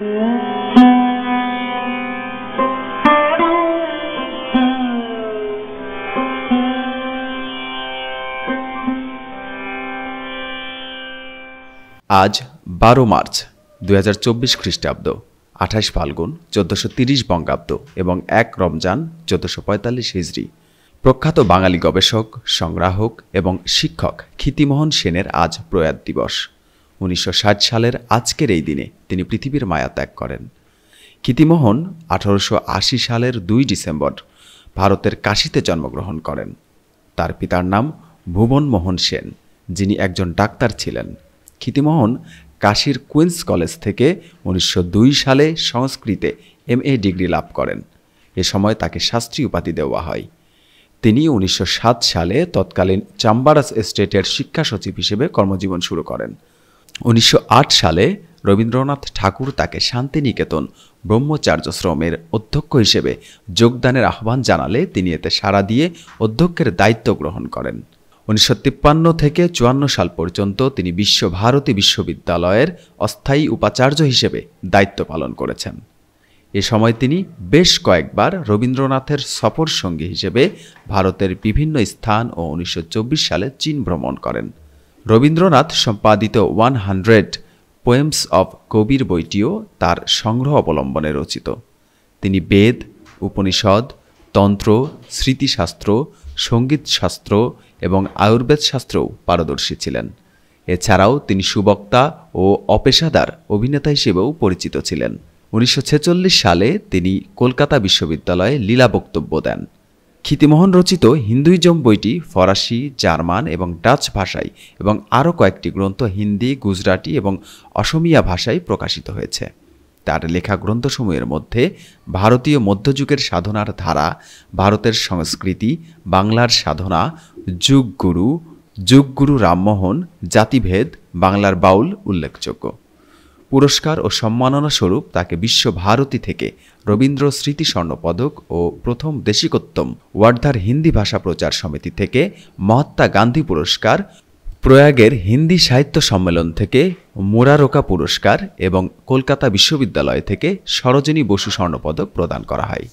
আজ বারো মার্চ দুই হাজার চব্বিশ খ্রিস্টাব্দ, আঠাশ ফাল্গুন চোদ্দশো তিরিশ বঙ্গাব্দ এবং এক রমজান চোদ্দশো পঁয়তাল্লিশ হিজড়ি। প্রখ্যাত বাঙালি গবেষক, সংগ্রাহক এবং শিক্ষক ক্ষিতিমোহন সেনের আজ প্রয়াত দিবস। উনিশশো ষাট সালের আজকের এই দিনে তিনি পৃথিবীর মায়া ত্যাগ করেন। ক্ষিতিমোহন আঠারোশো সালের দুই ডিসেম্বর ভারতের কাশীতে জন্মগ্রহণ করেন। তার পিতার নাম ভুবন মোহন সেন, যিনি একজন ডাক্তার ছিলেন। ক্ষিতিমোহন কাশীর কুইন্স কলেজ থেকে উনিশশো দুই সালে সংস্কৃতে এম এ ডিগ্রি লাভ করেন। এ সময় তাকে শাস্ত্রী উপাধি দেওয়া হয়। তিনি উনিশশো সাত সালে তৎকালীন চাম্বারাস এস্টেটের শিক্ষা সচিব হিসেবে কর্মজীবন শুরু করেন। উনিশশো আট সালে রবীন্দ্রনাথ ঠাকুর তাকে শান্তিনিকেতন ব্রহ্মচার্যশ্রমের অধ্যক্ষ হিসেবে যোগদানের আহ্বান জানালে তিনি এতে সাড়া দিয়ে অধ্যক্ষের দায়িত্ব গ্রহণ করেন। উনিশশো তিপ্পান্ন থেকে চুয়ান্ন সাল পর্যন্ত তিনি বিশ্বভারতী বিশ্ববিদ্যালয়ের অস্থায়ী উপাচার্য হিসেবে দায়িত্ব পালন করেছেন। এ সময় তিনি বেশ কয়েকবার রবীন্দ্রনাথের সফর সঙ্গী হিসেবে ভারতের বিভিন্ন স্থান ও উনিশশো চব্বিশ সালে চীন ভ্রমণ করেন। রবীন্দ্রনাথ সম্পাদিত one hundred poems of Kabir বইটিও তার সংগ্রহ অবলম্বনে রচিত। তিনি বেদ, উপনিষদ, তন্ত্র, স্মৃতিশাস্ত্র, সঙ্গীতশাস্ত্র এবং আয়ুর্বেদ শাস্ত্রেও পারদর্শী ছিলেন। এছাড়াও তিনি সুবক্তা ও অপেশাদার অভিনেতা হিসেবেও পরিচিত ছিলেন। উনিশশো ছেচল্লিশ সালে তিনি কলকাতা বিশ্ববিদ্যালয়ে লীলা বক্তব্য দেন। ক্ষিতিমোহন রচিত হিন্দুইজম বইটি ফরাসি, জার্মান এবং ডাচ ভাষায় এবং আরও কয়েকটি গ্রন্থ হিন্দি, গুজরাটি এবং অসমিয়া ভাষায় প্রকাশিত হয়েছে। তার লেখা গ্রন্থসমূহের মধ্যে ভারতীয় মধ্যযুগের সাধনার ধারা, ভারতের সংস্কৃতি, বাংলার সাধনা, যুগগুরু যুগগুরু রামমোহন, জাতিভেদ, বাংলার বাউল উল্লেখযোগ্য। পুরস্কার ও সম্মাননা স্বরূপ তাকে বিশ্বভারতী থেকে রবীন্দ্র স্মৃতি স্বর্ণপদক ও প্রথম দেশিকোত্তম ওয়ার্ধার হিন্দি ভাষা প্রচার সমিতি থেকে মহাত্মা গান্ধী পুরস্কার, প্রয়াগের হিন্দি সাহিত্য সম্মেলন থেকে মোরারোকা পুরস্কার এবং কলকাতা বিশ্ববিদ্যালয় থেকে সরোজিনী বসু স্বর্ণপদক প্রদান করা হয়।